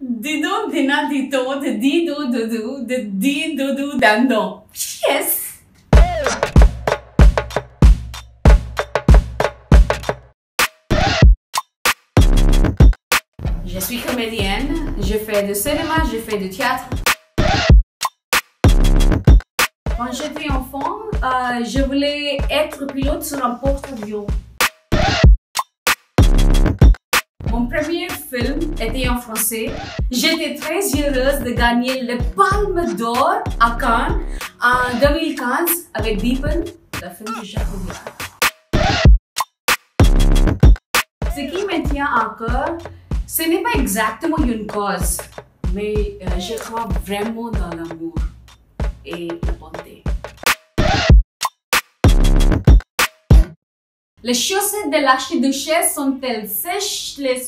Dido dina dito de dido dudu de di dudu dando. Yes. Je suis comédienne, je fais du cinéma, je fais du théâtre. Quand j'étais enfant, euh, je voulais être pilote sur un porte-avions. Mon premier film était en français. J'étais très heureuse de gagner le Palme d'Or à Cannes en 2015 avec Deepan, le film de Jacques. Ce qui me tient cœur, ce n'est pas exactement une cause, mais euh, je crois vraiment dans l'amour et la bonté. Les chaussettes de l'archiduchesse sont-elles sèches, les